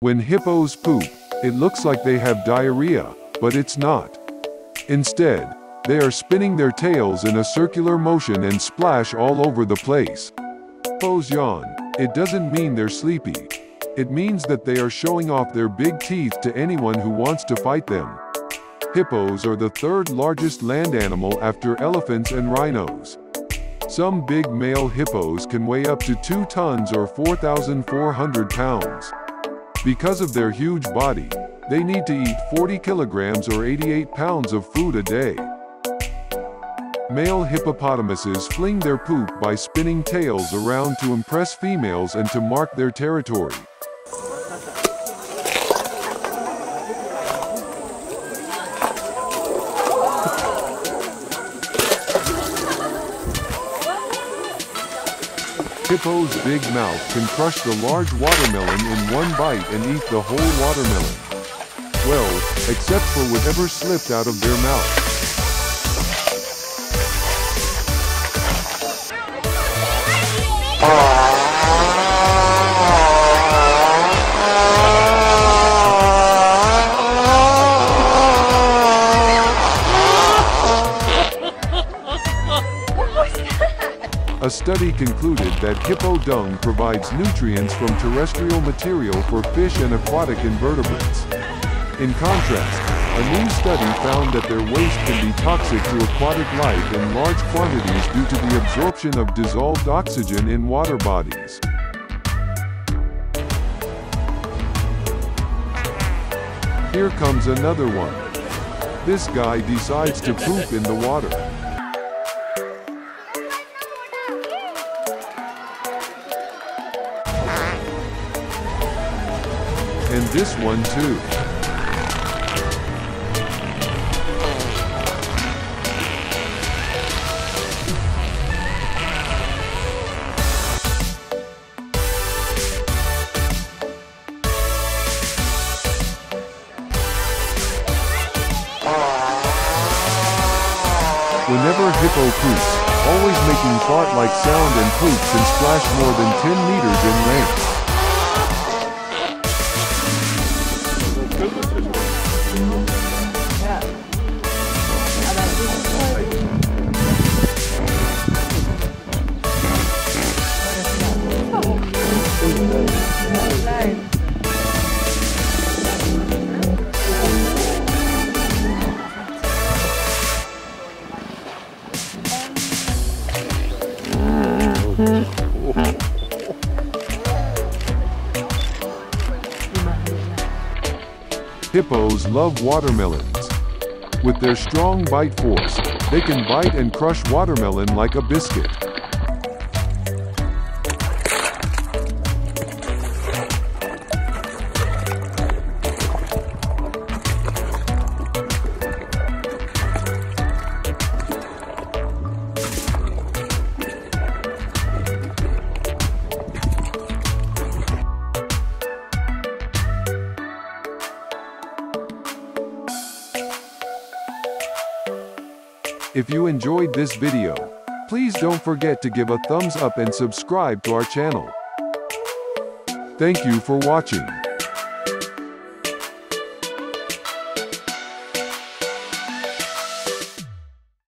When hippos poop, it looks like they have diarrhea, but it's not. Instead, they are spinning their tails in a circular motion and splash all over the place. Hippos yawn. It doesn't mean they're sleepy. It means that they are showing off their big teeth to anyone who wants to fight them. Hippos are the third largest land animal after elephants and rhinos. Some big male hippos can weigh up to 2 tons or 4,400 pounds. Because of their huge body, they need to eat 40 kilograms or 88 pounds of food a day. Male hippopotamuses fling their poop by spinning tails around to impress females and to mark their territory. Hippo's big mouth can crush the large watermelon in one bite and eat the whole watermelon. Well, except for whatever slipped out of their mouth. A study concluded that hippo dung provides nutrients from terrestrial material for fish and aquatic invertebrates. In contrast, a new study found that their waste can be toxic to aquatic life in large quantities due to the absorption of dissolved oxygen in water bodies. Here comes another one. This guy decides to poop in the water. And this one too. Whenever hippo poops, always making fart-like sound and poop can splash more than 10 meters in length. Hippos love watermelons. With their strong bite force, they can bite and crush watermelon like a biscuit. If you enjoyed this video, please don't forget to give a thumbs up and subscribe to our channel. Thank you for watching.